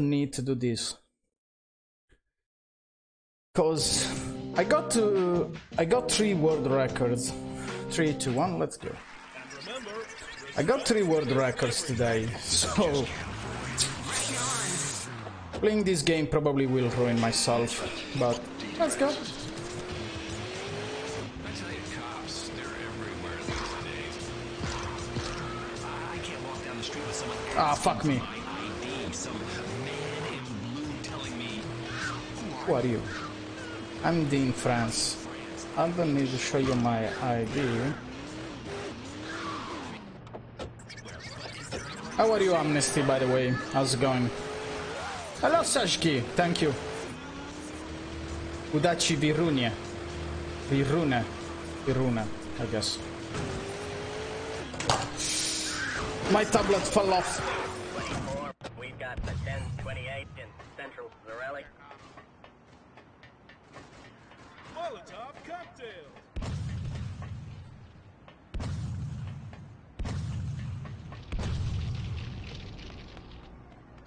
need to do this. Cause I got to I got three world records. Three, two, one, let's go. I got three world records today, so playing this game probably will ruin myself, but let's go. Ah, fuck me. Who are you? I'm Dean France. I don't need to show you my ID. How are you, Amnesty, by the way? How's it going? Hello, Sashki. Thank you. Udachi Virunia. Viruna. Viruna, I guess. My tablet fell off.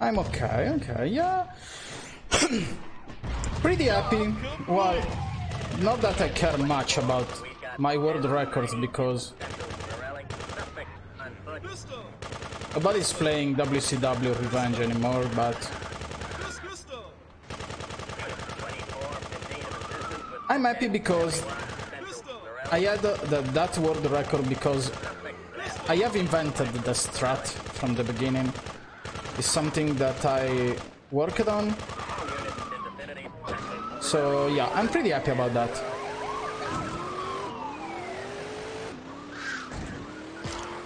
I'm okay, okay, yeah. Pretty happy. Well, not that I care much about my world records because Zarelli. Suspect on foot. Pistol. nobody's playing WCW Revenge anymore, but This pistol. 24, 15 of assistance with I'm happy because. I had uh, the, that world record because I have invented the strat from the beginning. It's something that I worked on, so yeah, I'm pretty happy about that.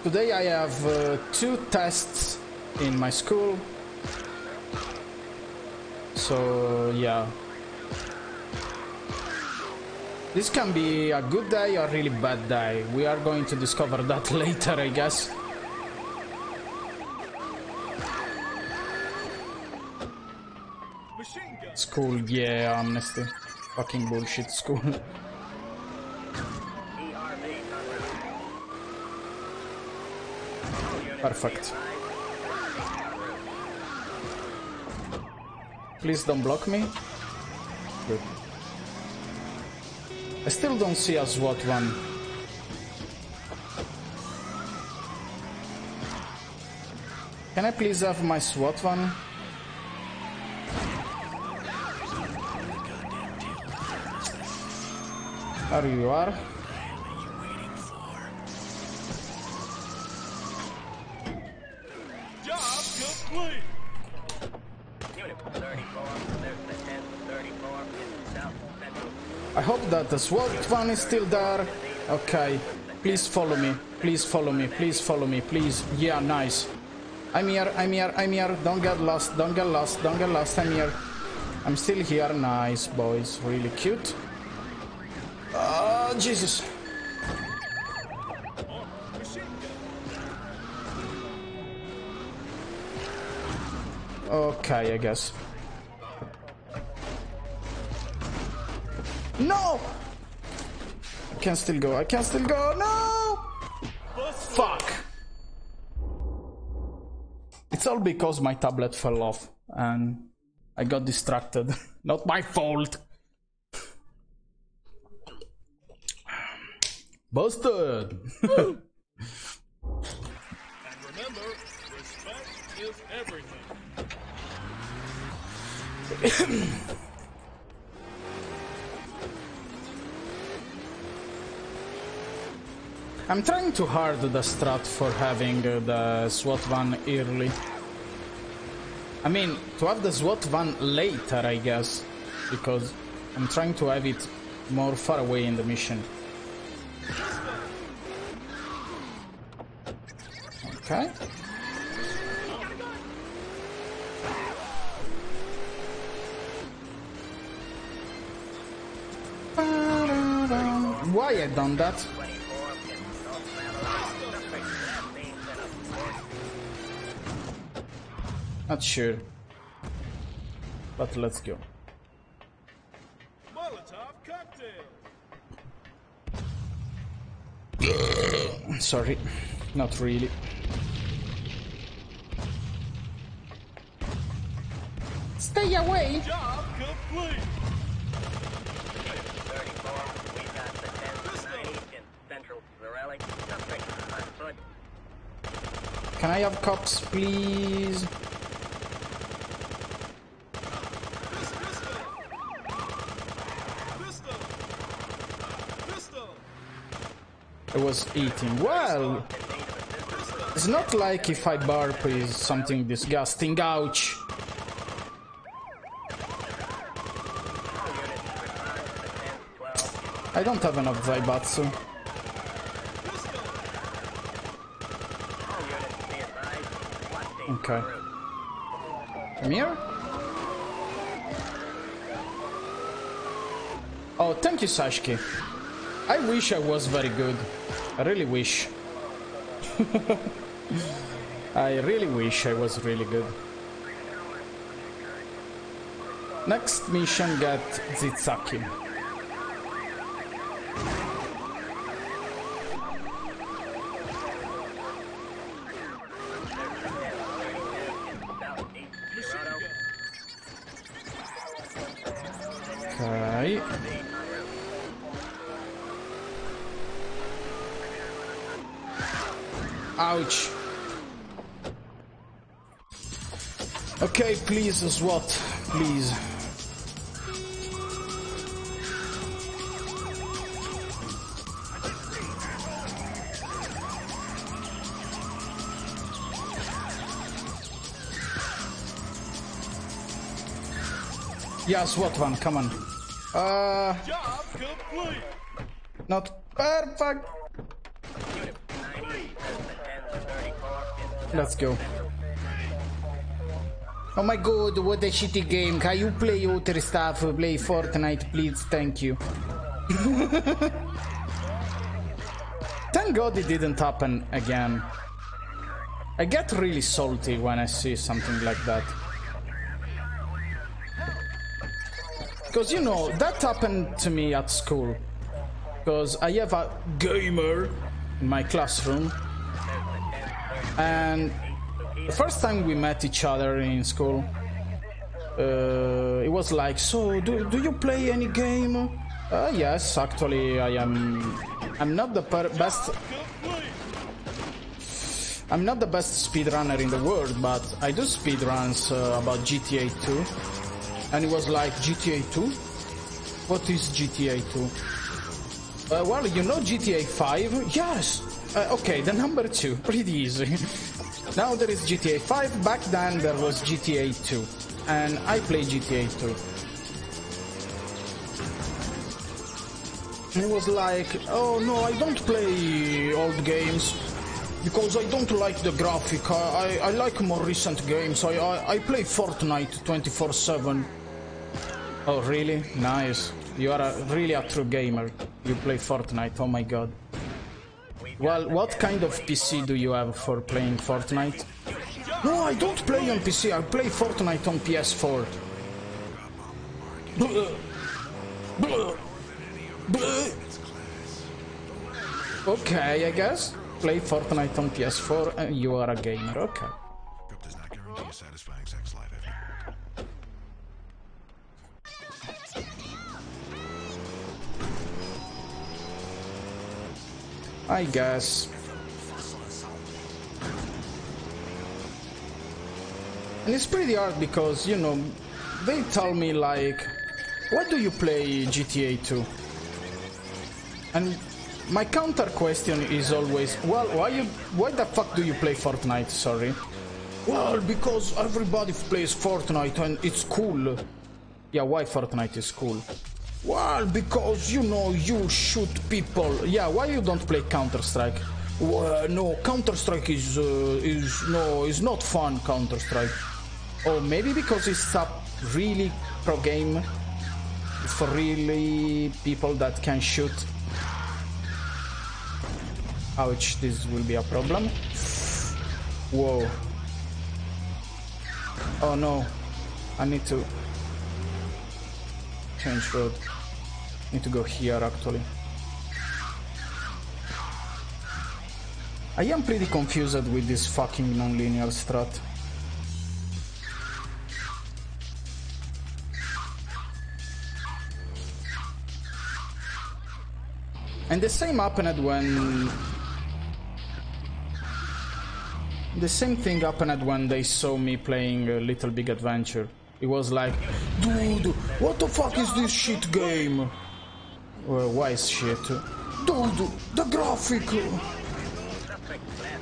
Today I have uh, two tests in my school, so yeah. This can be a good day or really bad day. We are going to discover that later, I guess. School, yeah, amnesty. Fucking bullshit school. Perfect. Please don't block me. Good. I still don't see a SWAT one. Can I please have my SWAT one? There you are. Job complete. Unit 34. There's the 1034 in south central. I hope that SWAT one is still there. Okay. Please follow me. Please follow me. Please follow me. Please. Yeah, nice. I'm here. I'm here. I'm here. Don't get lost. Don't get lost. Don't get lost. I'm here. I'm still here. Nice, boys. Really cute. Oh, Jesus. Okay, I guess. No! I can still go. I can still go. No! Fuck! It's all because my tablet fell off and I got distracted. Not my fault. Busted! And remember, respect is everything. I'm trying too hard the strat for having the SWAT van early. I mean, to have the SWAT van later, I guess, because I'm trying to have it more far away in the mission. Okay. Why I done that? Not sure. But let's go. Molotov cocktail. Sorry, not really. Stay away! Job complete. 34, we've got the 1090 in central Zarelli. Suspect on foot. Can I have cops, please? I was eating. Well, it's not like if I burp is something disgusting. Ouch! All units respond to the 1012. I don't have enough Zaibatsu. Okay. Come here. Oh, thank you, Sashki. I wish I was very good. I really wish. I really wish I was really good. Next mission, get Zitsaki. Ouch. Okay, please, SWAT, please. Yeah, SWAT one, come on. Uh, Job complete. not perfect. 90 says the 1034 in Let's go. Oh my god, what a shitty game. Can you play other stuff? Play Fortnite, please? Thank you. Thank god it didn't happen again. I get really salty when I see something like that. Because, you know, that happened to me at school. Because I have a gamer in my classroom. And the first time we met each other in school, uh, it was like, so do, do you play any game? Uh, yes, actually, I am. I'm not the best. I'm not the best speedrunner in the world, but I do speedruns uh, about GTA 2. And it was like, GTA 2? What is GTA 2? Uh, well, you know GTA 5? Yes! Uh, okay, the number 2. Pretty easy. now there is GTA 5, back then there was GTA 2. And I play GTA 2. And it was like, oh no, I don't play old games because I don't like the graphic. I, I, I like more recent games. I, I, I play Fortnite 24/7. Oh really? Nice. You are a, really a true gamer. You play Fortnite. Oh my god. Well, what kind of PC do you have for playing Fortnite? No, I don't play on PC. I play Fortnite on PS4. Blah. Blah. Blah. Okay, I guess. Play Fortnite on PS4 and you are a gamer. Okay. I guess. And it's pretty hard because, you know, they tell me like, why do you play GTA 2? And my counter question is always, well, why you, why the fuck do you play Fortnite? Sorry. Well, because everybody plays Fortnite and it's cool. Yeah, why Fortnite is cool? Well, because you know you shoot people. Yeah, why you don't play Counter Strike? Well, no, Counter Strike is uh, is no is not fun. Counter Strike. Or maybe because it's a really pro game for really people that can shoot. Ouch! This will be a problem. Whoa. Oh no, I need to change road. Need to go here actually. I am pretty confused with this fucking nonlinear strat. And the same happened when... The same thing happened when they saw me playing Little Big Adventure. It was like, dude, what the fuck is this shit game? Well, why is shit? Dude, the graphic,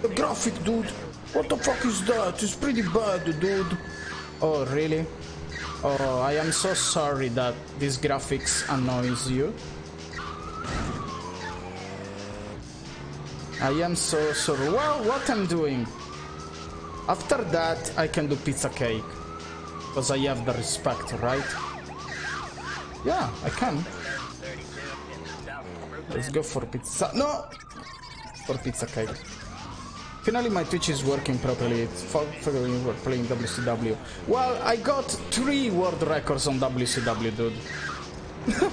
the graphic, dude. What the fuck is that? It's pretty bad, dude. Oh, really? Oh, I am so sorry that this graphics annoys you. I am so sorry. Well, what I'm doing? After that, I can do pizza cake. Because I have the respect, right? Yeah, I can. Let's go for pizza. No! For pizza cake. Finally, my Twitch is working properly. It's finally we're playing WCW. Well, I got three world records on WCW, dude.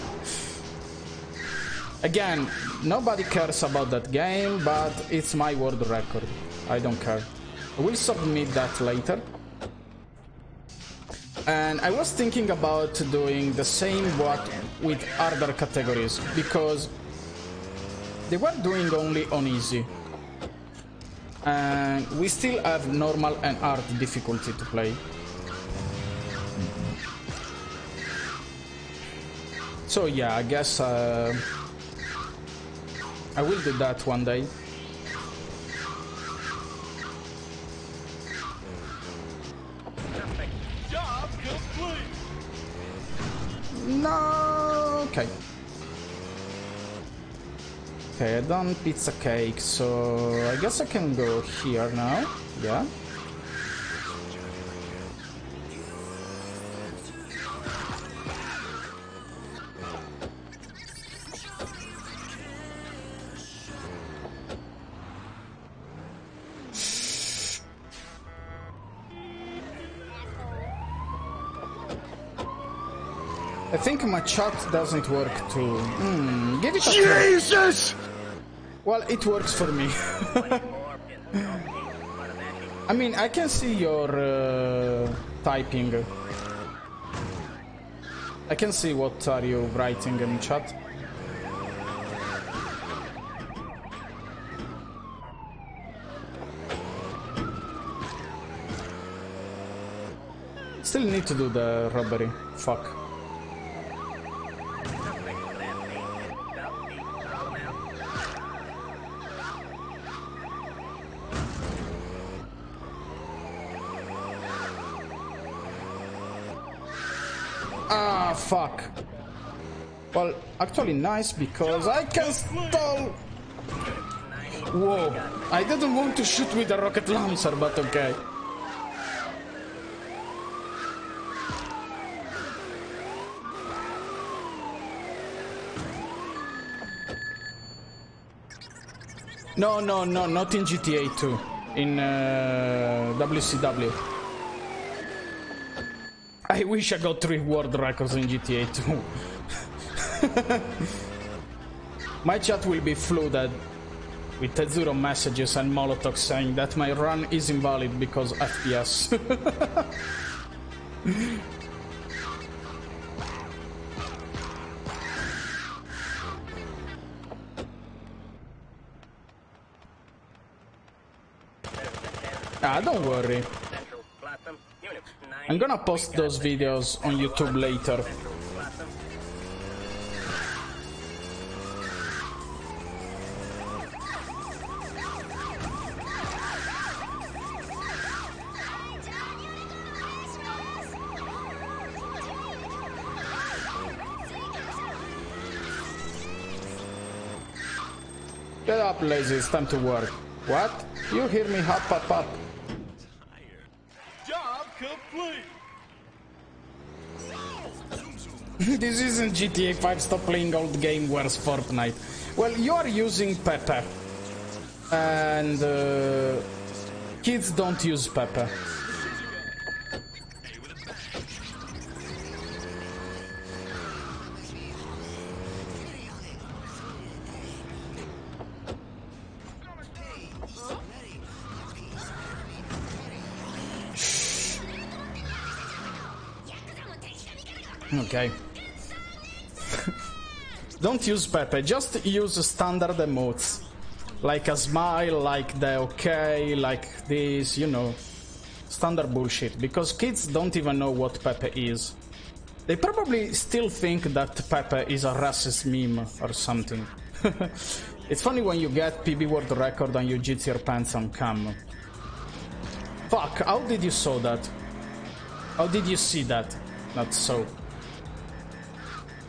Again, nobody cares about that game, but it's my world record. I don't care. We'll submit that later. And I was thinking about doing the same but with other categories because they were doing only on easy. And we still have normal and hard difficulty to play. So yeah, I guess uh, I will do that one day. No, okay. Okay, I done pizza cake, so I guess I can go here now. Yeah. Chat doesn't work too. Hmm, give it a try. Jesus! Well, it works for me. I mean, I can see your uh, typing. I can see what are you writing in chat. Still need to do the robbery. Fuck. Ah, fuck. Well, actually nice because I can stall. Whoa, I didn't want to shoot with a rocket launcher, but okay. No, no, no, not in GTA 2. In uh, WCW. I wish I got three world records in GTA 2. my chat will be flooded with Tezuro messages and Molotov saying that my run is invalid because FPS. ah, don't worry. Central Platinum. Unit 90. I'm gonna post those videos on YouTube later. Get up, lazy, it's time to work. What? You hear me hop, pop, pop. This isn't GTA 5, stop playing old game, where's Fortnite? Well, you are using Pepe. And uh, kids don't use Pepe. Okay. Don't use Pepe, just use standard emotes. Like a smile, like the okay, like this, you know. Standard bullshit. Because kids don't even know what Pepe is. They probably still think that Pepe is a racist meme or something. it's funny when you get PB world record and you jit your pants on cam. Fuck, how did you saw that? How did you see that? Not so.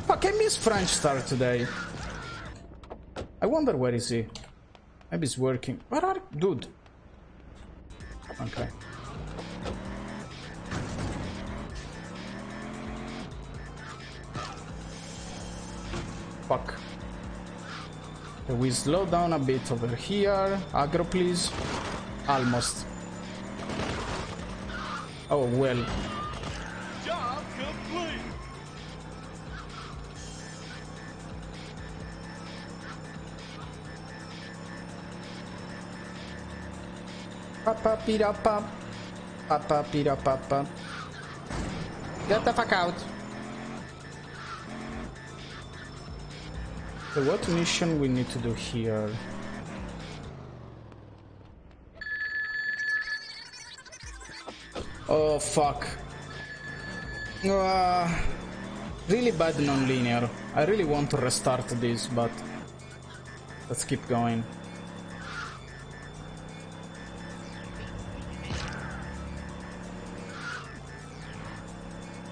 Fuck, I miss French Star today. I wonder where is he? Maybe he's working. Where are... Dude. Okay. Fuck. Can we slow down a bit over here? Aggro, please. Almost. Oh, well. Job complete. Get the fuck out. So what mission we need to do here? Oh fuck. Uh, really bad non-linear. I really want to restart this, but let's keep going.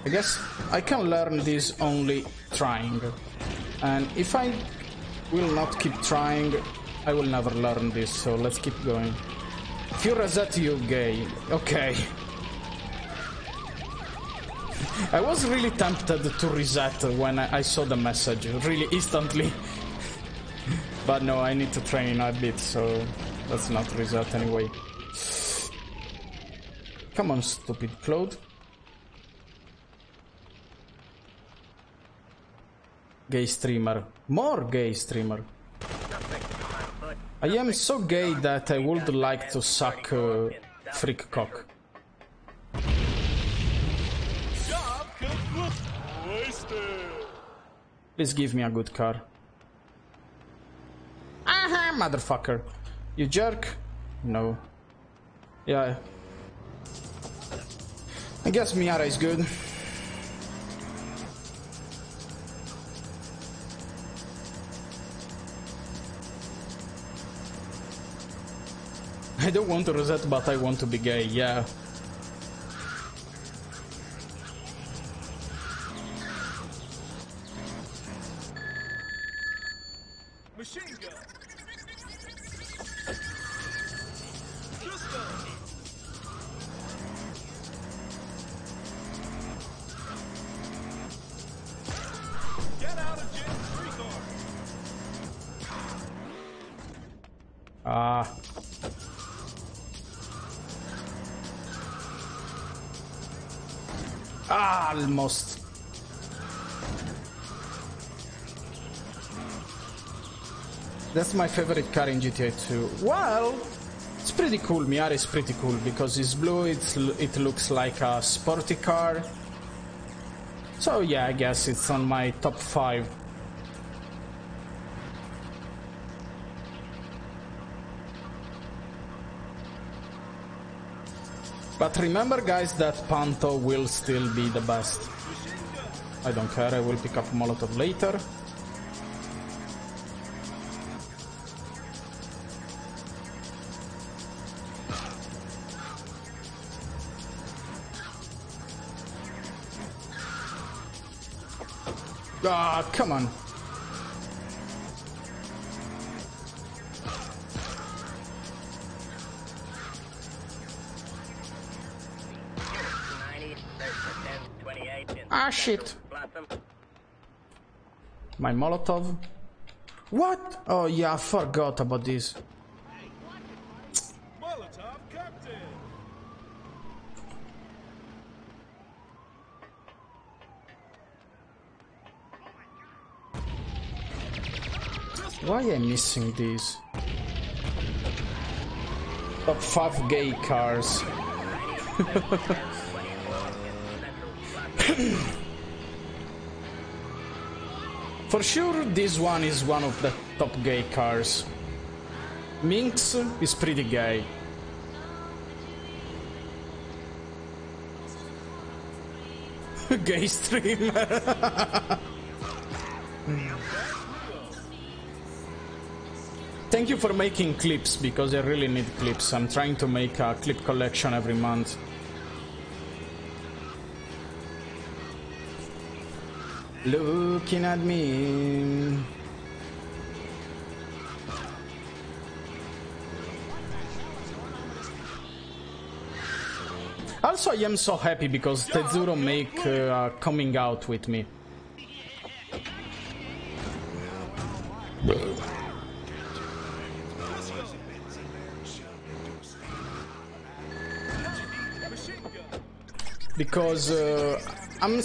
I guess I can learn this only trying. And if I will not keep trying, I will never learn this, so let's keep going. If you reset, you gay. Okay. I was really tempted to reset when I, saw the message, really instantly. but no, I need to train a bit, so let's not reset anyway. Come on, stupid Claude. Gay streamer. More gay streamer. I am so gay that I would like to suck uh, freak cock. Please give me a good car. Aha, motherfucker. You jerk? No. Yeah. I guess Miara is good. I don't want to reset, but I want to be gay, yeah. My favorite car in GTA 2. Well, it's pretty cool. Miara is pretty cool because it's blue. It's it looks like a sporty car. So yeah, I guess it's on my top five. But remember guys that Panto will still be the best. I don't care, I will pick up Molotov later. Ah, come on. Ah, shit. My Molotov. What? Oh yeah, I forgot about this. Why am I missing these? Top 5 gay cars. For sure, this one is one of the top gay cars. Minx is pretty gay. gay streamer. Thank you for making clips because I really need clips. I'm trying to make a clip collection every month. Looking at me. Also, I am so happy because Tetsuro make uh, coming out with me. Because uh, I'm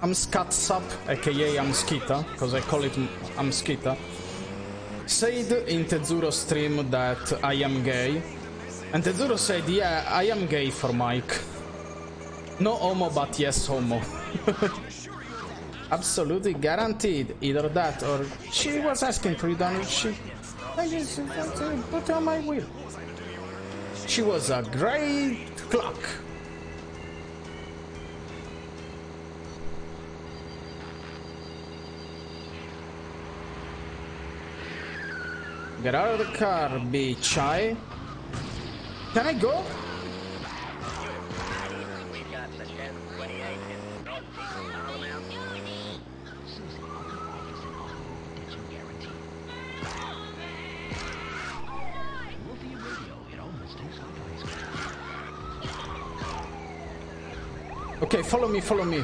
I'm Skatsap, aka I'm Skita, because I call it I'm Skita. Said in Tetsuro stream that I am gay, and Tezuro said, "Yeah, I am gay for Mike. No homo, but yes homo." Absolutely guaranteed, either that or she was asking for it, and she. I just put on my will. She was a great clock. Get out of the car, bitch. I. Can I go? We've got the 1028 in Northeast Alabama. Okay, follow me, follow me.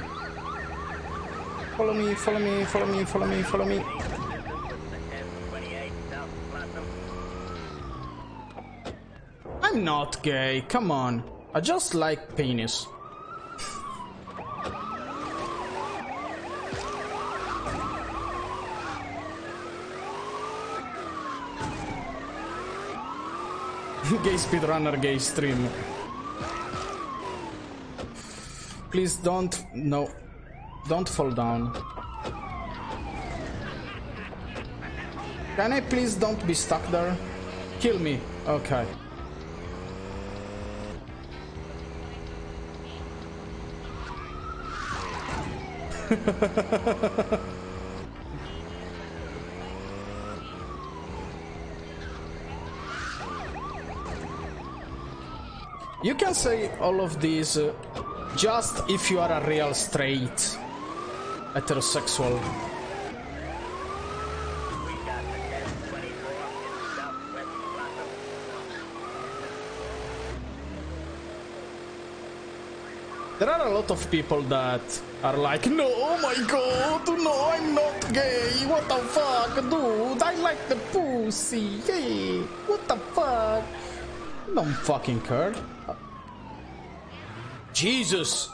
Follow me, follow me, follow me, follow me, follow me. The 1028 South Platinum. I'm not gay, come on. I just like penis. gay speedrunner, gay stream. Please don't. No. Don't fall down. Can I please don't be stuck there? Kill me. Okay. You can say all of these uh, just if you are a real straight heterosexual. We got the 1024 in Southwest Platinum. There are a lot of people that are like, no, my god, no, I'm not gay. What the fuck, dude? I like the pussy. Hey, what the fuck? Don't fucking care. Jesus.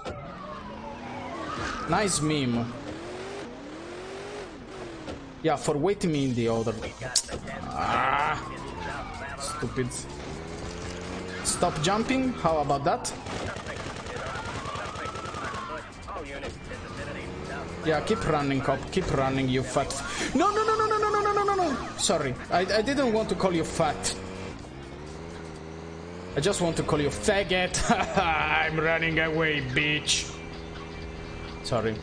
Nice meme. Yeah, for waiting me in the order. Ah, stupid. Stop jumping. How about that? Yeah, keep running, cop. Keep running, you fat. No, no, no, no, no, no, no, no, no, no. Sorry, I, I didn't want to call you fat. I just want to call you faggot. I'm running away, bitch. Sorry.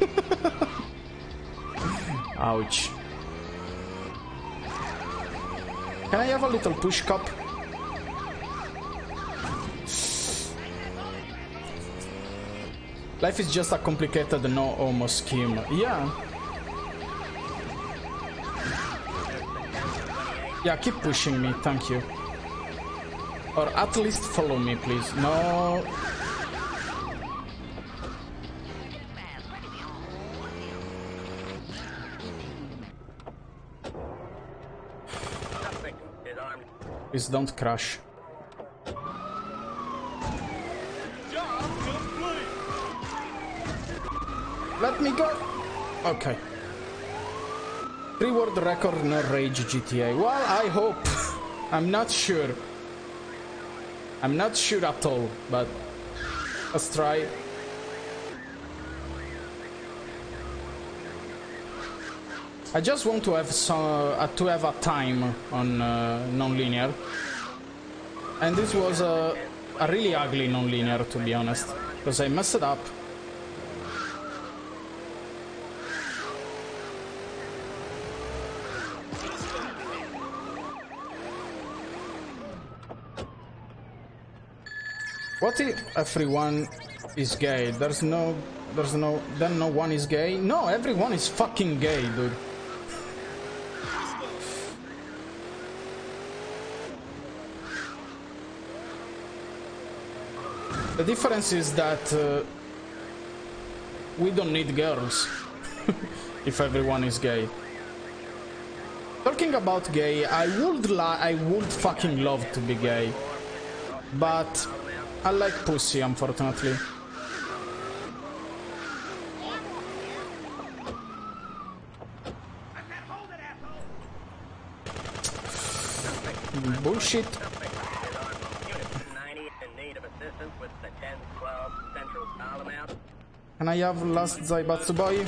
Ouch. Can I have a little push cup? Life is just a complicated no homo scheme. Yeah. Yeah, keep pushing me, thank you. Or at least follow me, please. No. Please don't crash. Job complete. Let me go. Okay. Reward record no rage GTA. Well, I hope. I'm not sure. I'm not sure at all, but let's try. I just want to have some uh, to have a time on uh, non-linear, and this was a, a really ugly non-linear to be honest, because I messed it up. What if everyone is gay? There's no, there's no, then no one is gay? No, everyone is fucking gay, dude. The difference is that uh, we don't need girls if everyone is gay. Talking about gay, I would I would fucking love to be gay, but I like pussy, unfortunately. Bullshit. Unit 90 in need of assistance with the 1012 Central Solomon. Can I have last Zaibatsu boy?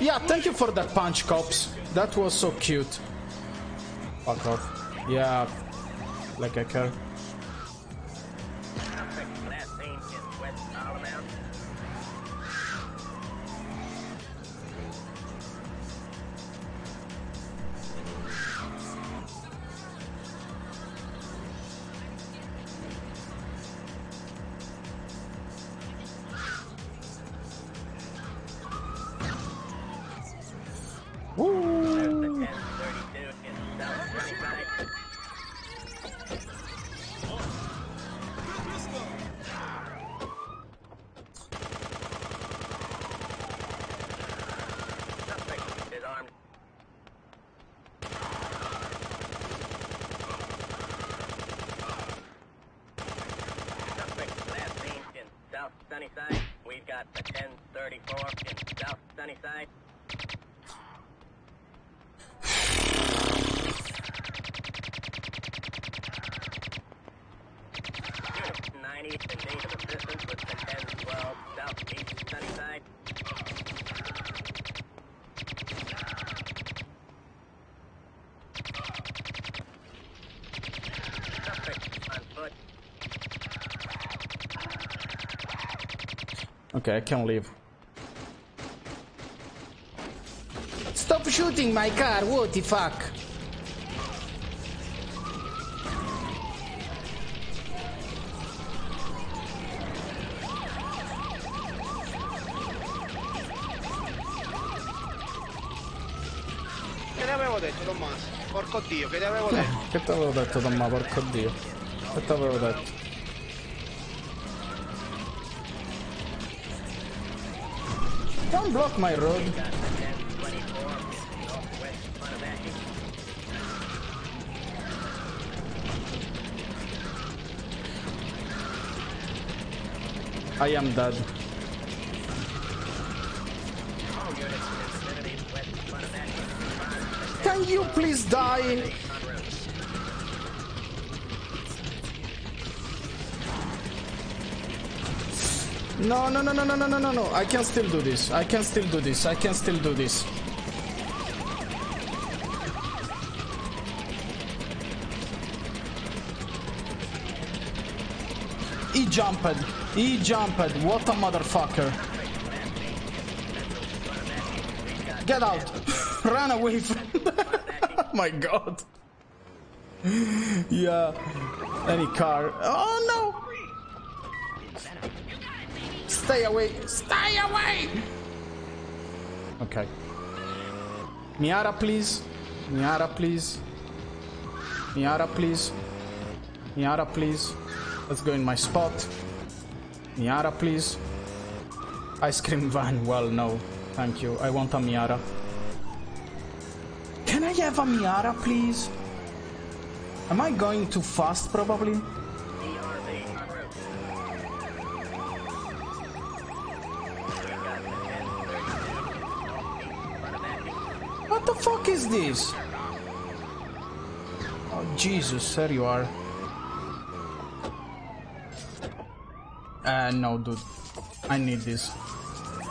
Yeah, thank you for that punch, cops. That was so cute. Fuck off. Yeah, like I care. We've the 1034 in South Sunnyside. Unit 90 in need of assistance with the 1012 Southeast Sunnyside. Okay, I can leave. Stop shooting my car, what the fuck? Che ne avevo detto, Tommaso? Porco Dio, che ne avevo detto? Che ti avevo detto, Tomma, porco dio. Che ti avevo detto? block my road? I am dead. Can you please die? No, no, no, no, no, no, no, no, no. I can still do this. I can still do this. I can still do this. He jumped. He jumped. What a motherfucker. Get out. Run away from... oh my god. yeah. Any car. Oh no. Stay away! Stay away! Okay. Miara, please. Miara, please. Miara, please. Miara, please. Let's go in my spot. Miara, please. Ice cream van. Well, no. Thank you. I want a Miara. Can I have a Miara, please? Am I going too fast, probably? ERV en route. We've got the 1032 northeast Funabaki. What the fuck is this? Oh Jesus, there you are. Uh, no, dude. I need this. Suspect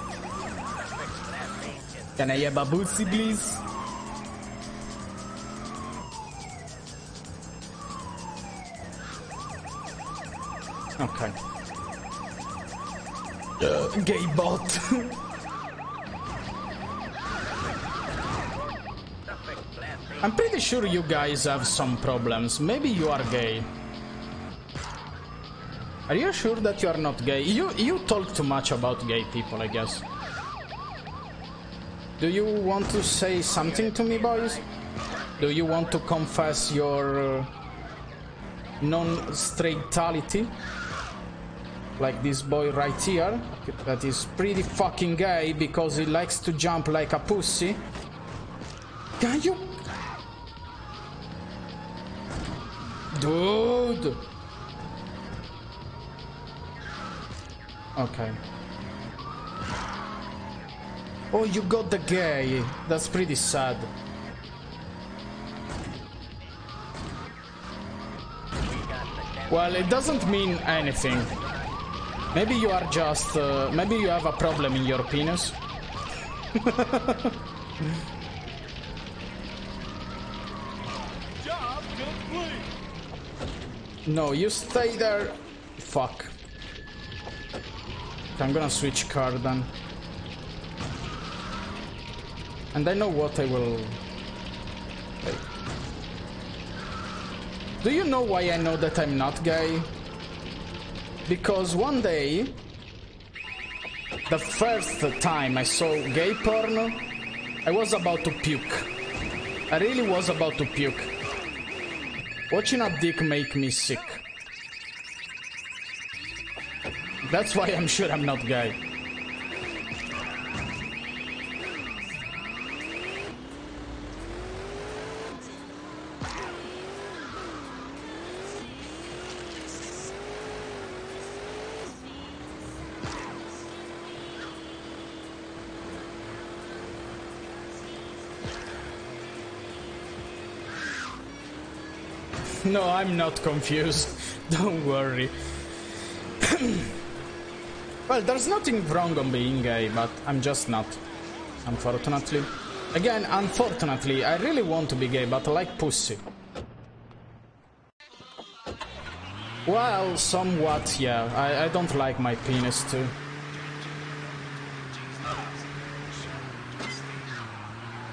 last seen in Can I have a pussy, please? Okay. Gay bot. I'm pretty sure you guys have some problems. Maybe you are gay. Are you sure that you are not gay? You you talk too much about gay people, I guess. Do you want to say something to me, boys? Do you want to confess your uh, non-straightality? Like this boy right here, that is pretty fucking gay because he likes to jump like a pussy. Can you Dude! Okay. Oh, you got the gay. That's pretty sad. Well, it doesn't mean anything. Maybe you are just... Uh, maybe you have a problem in your penis. Job complete. No, you stay there. Fuck. I'm gonna switch car then. And I know what I will... Wait. Do you know why I know that I'm not gay? Because one day, the first time I saw gay porn, I was about to puke. I really was about to puke. Watching a dick make me sick. That's why I'm sure I'm not gay. No, I'm not confused. Don't worry. well, there's nothing wrong on being gay, but I'm just not. Unfortunately. Again, unfortunately, I really want to be gay, but I like pussy. Well, somewhat, yeah. I, I don't like my penis too.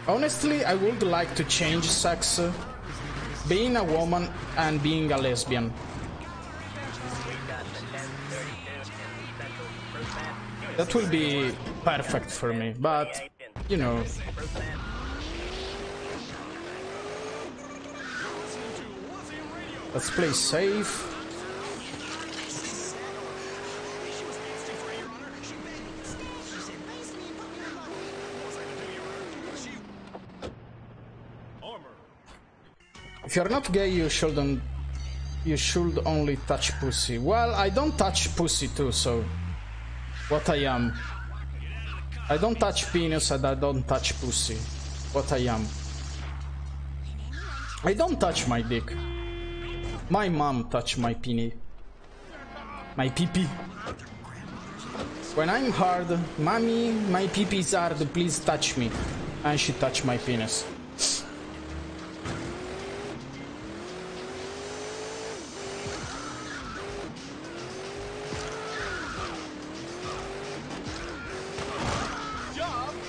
Honestly, I would like to change sex. Uh, being a woman and being a lesbian. That will be perfect for me, but you know, let's play safe. If you're not gay, you shouldn't. You should only touch pussy. Well, I don't touch pussy too, so. What I am. I don't touch penis and I don't touch pussy. What I am. I don't touch my dick. My mom touch my penis. My pee When I'm hard, mommy, my pee is hard, please touch me. And she touch my penis.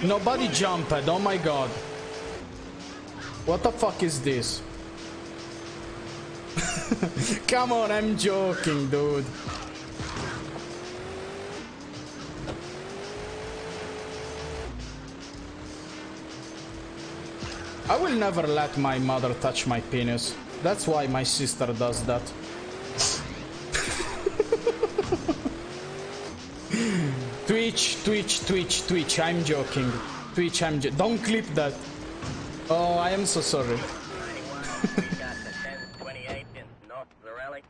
Nobody jumped, oh my god. What the fuck is this? Come on, I'm joking, dude. I will never let my mother touch my penis. That's why my sister does that. Twitch, Twitch, Twitch, Twitch, I'm joking. Twitch, I'm jo- Don't clip that. Oh, I am so sorry. got the 1028 in North Zarelli.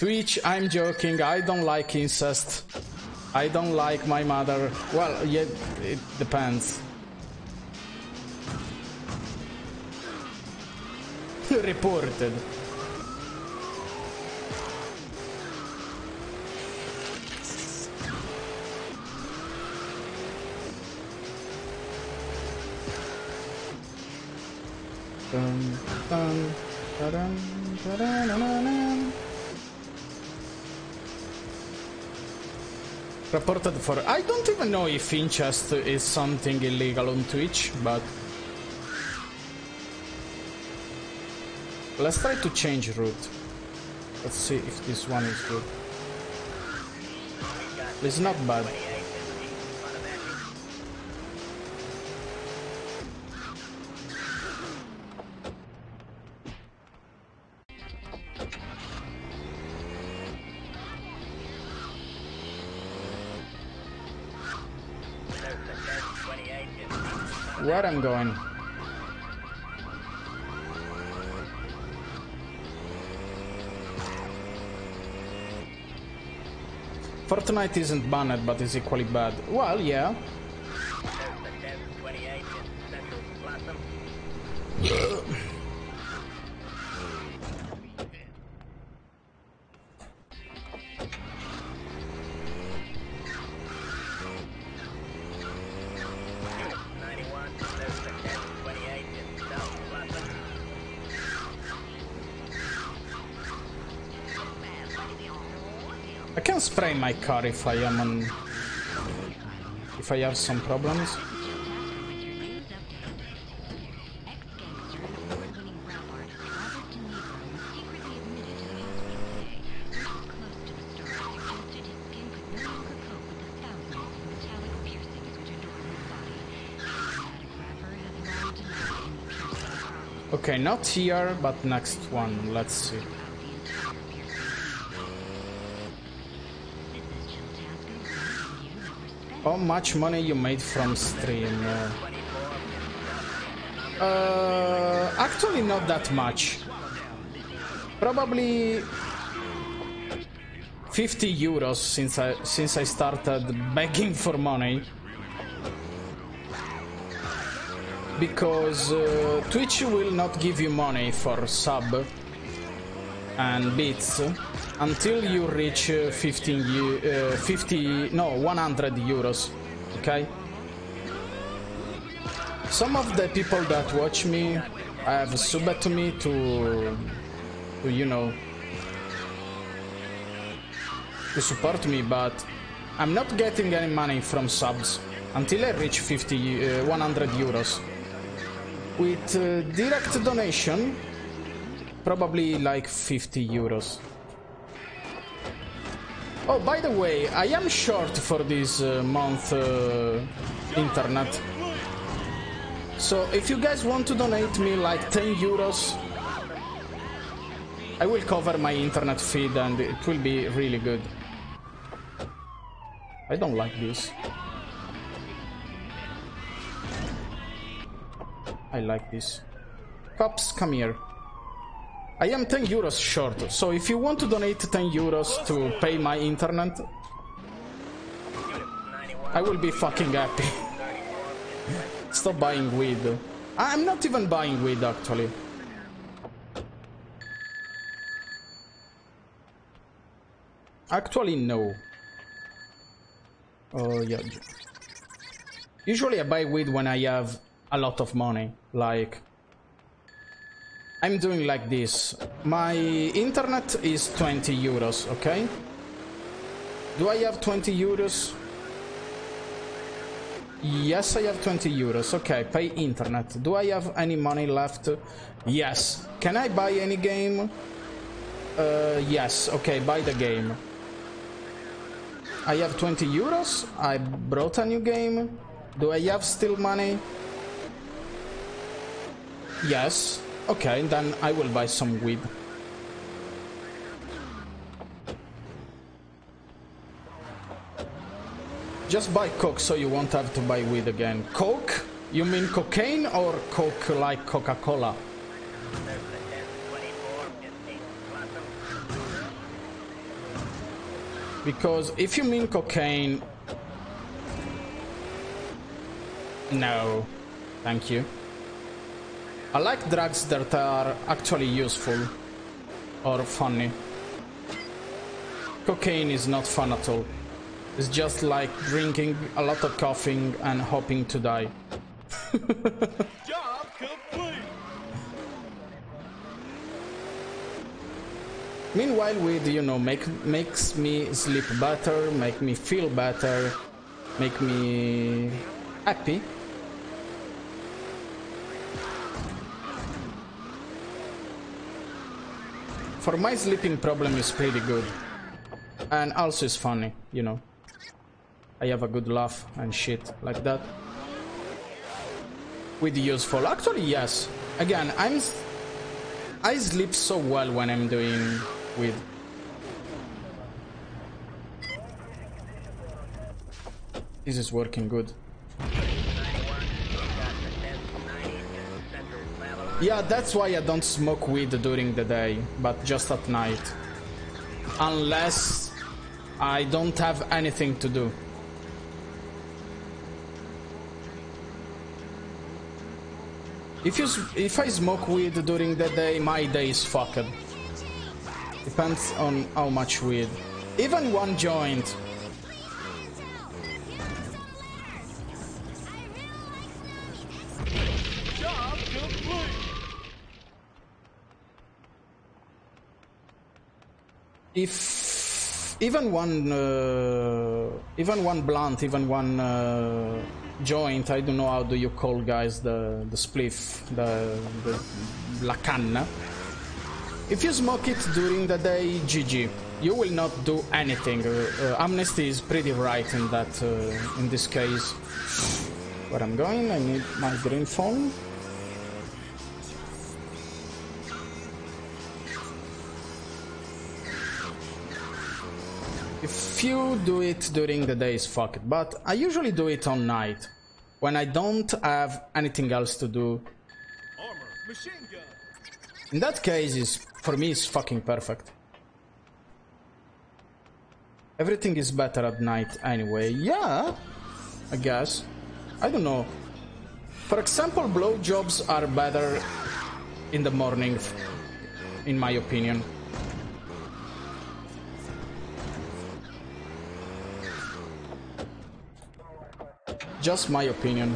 Twitch, I'm joking. I don't like incest. I don't like my mother. Well, yeah, it depends. Reported. Dun, dun, da-dun, da-dun-dun-dun-dun. Reported for. I don't even know if incest is something illegal on Twitch, but. Let's try to change route. Let's see if this one is good. It's not bad. I'm going? Fortnite isn't banned, but is equally bad. Well, yeah. My car if I am on... If I have some problems. Okay, not here, but next one. Let's see. How much money you made from stream? Uh, actually, not that much. Probably 50 euros since I since I started begging for money. Because uh, Twitch will not give you money for sub and bits until you reach uh, 15 uh, 50 no 100 euros okay? Some of the people that watch me have subbed to me to to you know to support me but i'm not getting any money from subs until i reach 50 uh, 100 euros. With uh, direct donation probably like 50 euros Oh, by the way, I am short for this uh, month uh, internet. So if you guys want to donate me like 10 euros, I will cover my internet feed and it will be really good. I don't like this. I like this. Cops, come here. I am 10 euros short, so if you want to donate 10 euros to pay my internet, I will be fucking happy. Stop buying weed. I'm not even buying weed actually. Actually, no. Oh, yeah. Usually I buy weed when I have a lot of money, like I'm doing like this. My internet is 20 euros, okay? Do I have 20 euros? Yes, I have 20 euros. Okay, pay internet. Do I have any money left? Yes. Can I buy any game? Uh, yes. Okay, buy the game. I have 20 euros. I brought a new game. Do I have still money? Yes. Okay, then I will buy some weed. Just buy coke so you won't have to buy weed again. Coke? You mean cocaine or coke like Coca-Cola? Because if you mean cocaine... No. Thank you. I like drugs that are actually useful or funny. Cocaine is not fun at all. It's just like drinking a lot of coughing and hoping to die. Job complete. Meanwhile, weed, you know, make, makes me sleep better, make me feel better, make me happy. For my sleeping problem is pretty good. And also it's funny, you know. I have a good laugh and shit like that. With useful. Actually, yes. Again, I'm... I sleep so well when I'm doing with... This is working good. 91, got the 1090 in central Babylon. Yeah, that's why I don't smoke weed during the day, but just at night. Unless I don't have anything to do. If you if I smoke weed during the day, my day is fucked. Depends on how much weed. Even one joint. If even one uh, even one blunt even one uh, joint i don't know how do you call guys the the spliff the, the la canna. If you smoke it during the day gg you will not do anything. Uh, uh, amnesty is pretty right in that uh, in this case. Where i'm going i need my green phone you do it during the day, it's fuck it. But I usually do it on night. When I don't have anything else to do. In that case, is for me, it's fucking perfect. Everything is better at night anyway. Yeah, I guess. I don't know. For example, blowjobs are better in the morning, in my opinion. Just my opinion.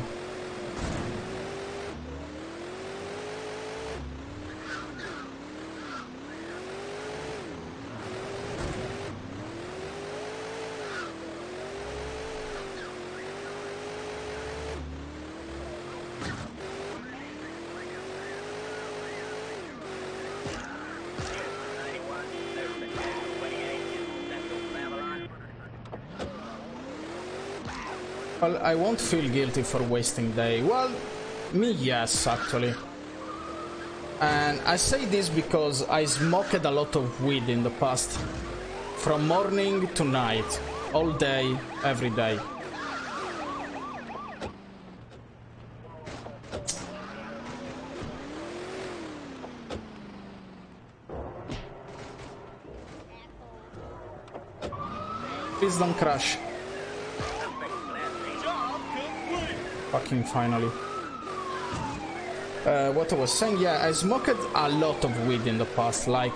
I won't feel guilty for wasting day. Well, me yes, actually. And I say this because I smoked a lot of weed in the past. From morning to night. All day, every day. Please don't crash. Job complete. Fucking finally. Uh, what I was saying, yeah, I smoked a lot of weed in the past. Like,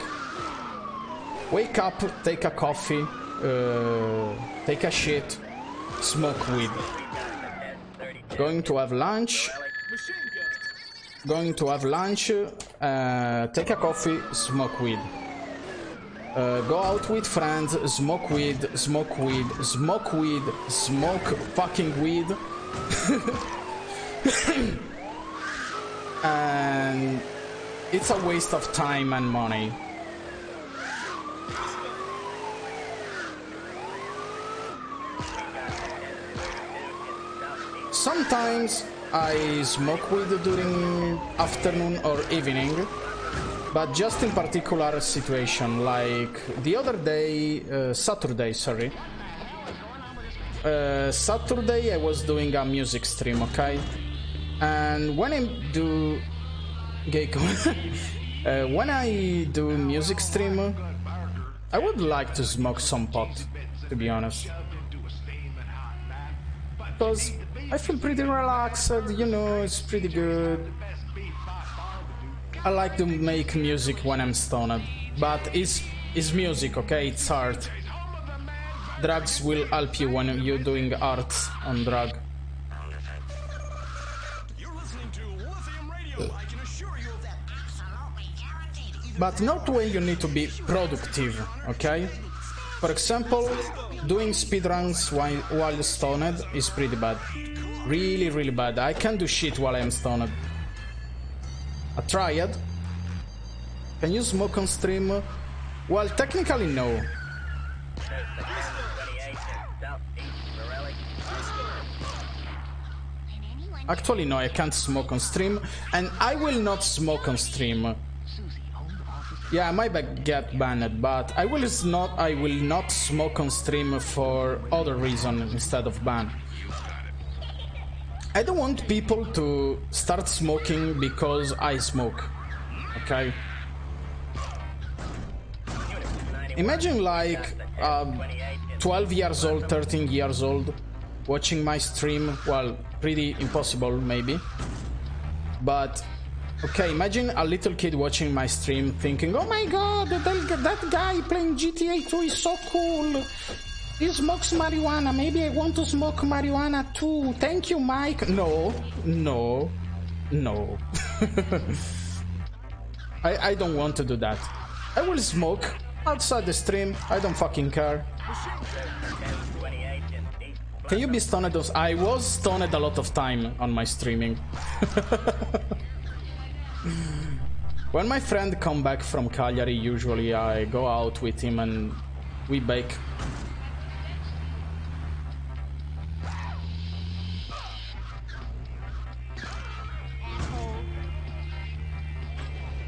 wake up, take a coffee, uh, take a shit, smoke weed. Going to have lunch, going to have lunch, uh, take a coffee, smoke weed. Uh, go out with friends, smoke weed, smoke weed, smoke weed, smoke fucking weed. and it's a waste of time and money. Sometimes I smoke weed during afternoon or evening, but just in particular situation, like the other day, uh, Saturday, sorry. Uh, Saturday I was doing a music stream, okay? And when I do Gecko, uh, when I do music stream, I would like to smoke some pot, to be honest because I feel pretty relaxed, you know, it's pretty good. I like to make music when I'm stoned, but it's, it's music, okay? It's art. Drugs will help you when you're doing art on drug. You're listening to Lithium Radio. Uh. I can assure you of that absolutely guaranteed. but not when you need to be productive, okay? For example, doing speedruns while, while stoned is pretty bad. Really, really bad. I can't do shit while I'm stoned. A triad? Can you smoke on stream? Well, technically no. There's the 1028 in southeast Morelli. Actually no, I can't smoke on stream, and I will not smoke on stream. Yeah, I might get banned, but I will not. I will not smoke on stream for other reason instead of ban. I don't want people to start smoking because I smoke. Okay. Imagine like um, 12 years old, 13 years old, watching my stream. Well, pretty impossible maybe. But okay, imagine a little kid watching my stream thinking, "Oh my god, that, guy playing GTA 2 is so cool. He smokes marijuana. Maybe I want to smoke marijuana too. Thank you, Mike." No, no, no. I I don't want to do that. I will smoke outside the stream. I don't fucking care. 1028 in east Can you be stoned? I was stoned a lot of time on my streaming. when my friend come back from Cagliari, usually I go out with him and we bake.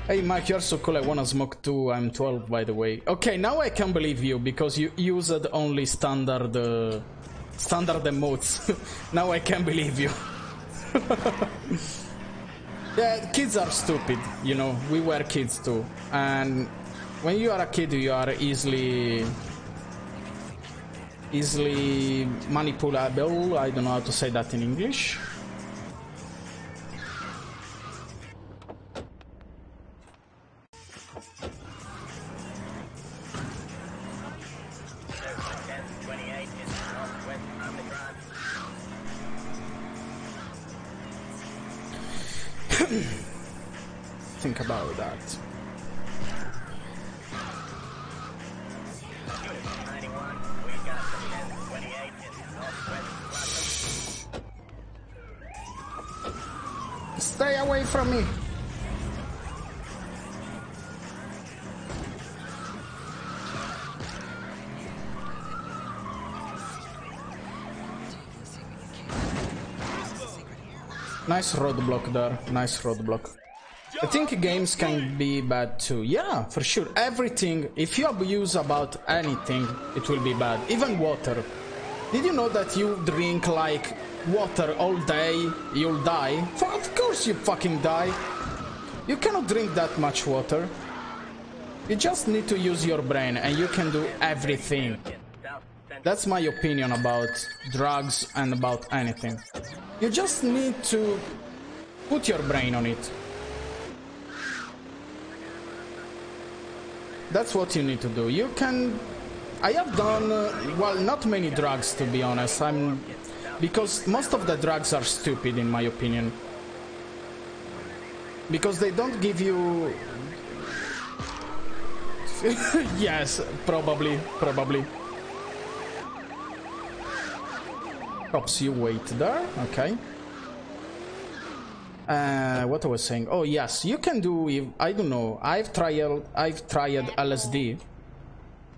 Hey Mike, you're so cool. I wanna smoke too. I'm 12, by the way. Okay, now I can believe you because you used only standard, uh, standard emotes. now I can believe you. yeah, kids are stupid. You know, we were kids too, and when you are a kid, you are easily, easily manipulable. I don't know how to say that in English. Stay away from me. Nice roadblock there. Nice roadblock. I think games can be bad too. Yeah, for sure. Everything, if you abuse about anything, it will be bad. Even water. Did you know that you drink like water all day, you'll die? For, of course you fucking die. You cannot drink that much water. You just need to use your brain and you can do everything. That's my opinion about drugs and about anything. You just need to put your brain on it. That's what you need to do. You can. I have done uh, well, not many drugs to be honest. I'm because most of the drugs are stupid in my opinion. Because they don't give you. yes, probably, probably. Cops, you wait there. Okay. Uh, what I was saying? Oh yes, you can do. If, I don't know. I've tried. I've tried LSD.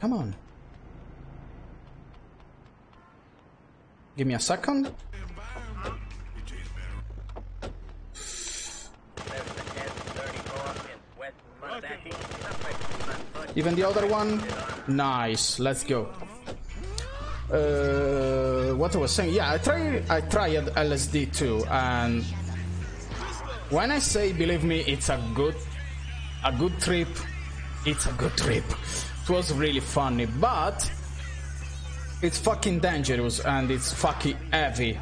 Come on. Give me a second. There's the 1034 in west Mustaki. Suspect on foot. Even the other one. Nice. Let's go. Uh, what I was saying? Yeah, I tried. I tried LSD too, and when I say, believe me, it's a good, a good trip. It's a good trip. It was really funny, but it's fucking dangerous and it's fucking heavy.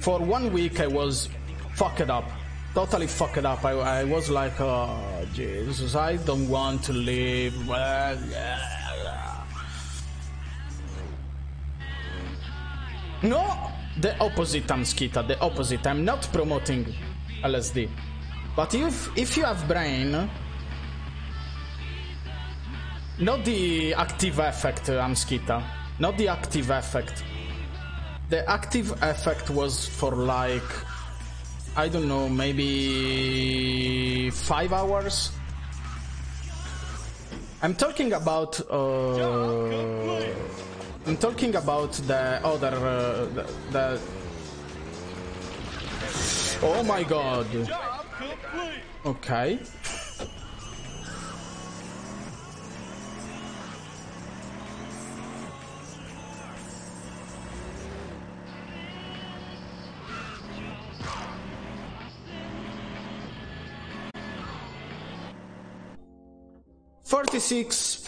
For one week, I was fucked up, totally fucked up. I, I was like, oh Jesus, I don't want to live. No, the opposite, Amskita. The opposite. I'm not promoting LSD. But if if you have brain, Not the active effect, Amskita. Not the active effect. The active effect was for like, I don't know, maybe five hours. I'm talking about. Uh, I'm talking about the other. Uh, the, the. Oh my god. Okay. Forty-six.